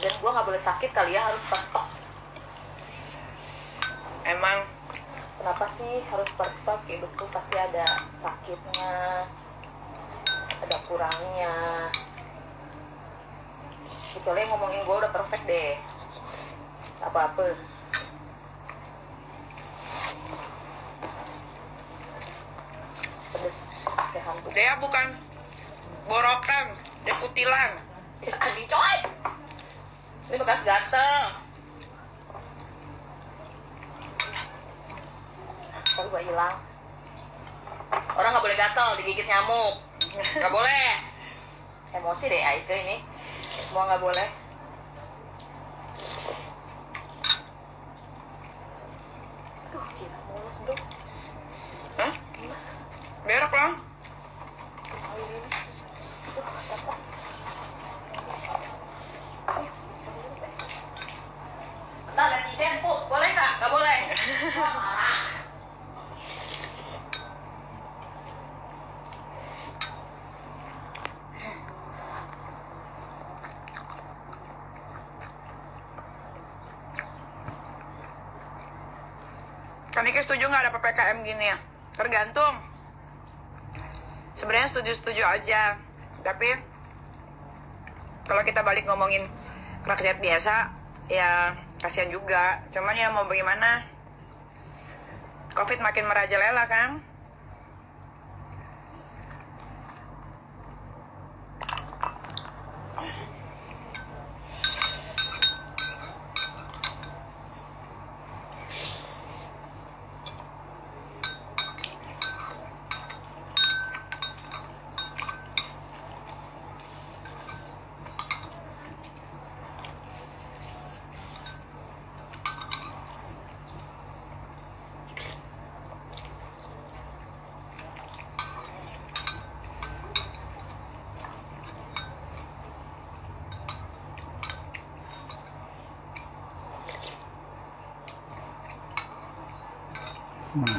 dan gue nggak boleh sakit kali ya harus tok emang? Kenapa sih harus perfect hidup tuh pasti ada sakitnya ada kurangnya. Kecuali ngomongin gue udah perfect deh. Apa apa pedes hantu dia bukan borokan dia kutilan Andi coy ini bekas gatel. Kalau gue hilang? Orang nggak boleh gatel digigit nyamuk. Nggak boleh. Emosi deh Aike ini. Semua nggak boleh. Aduh gila mulus dong Hah? mulus. Berak lah Oh, ini. Aduh, capek. Bentar, ganti tempo. Boleh nggak? Nggak boleh. Wah, marah. kan Niki setuju nggak ada ppkm gini ya? Tergantung. Sebenarnya setuju-setuju aja. Tapi kalau kita balik ngomongin rakyat biasa ya kasihan juga. Cuman ya mau bagaimana covid makin merajalela kan Hmm.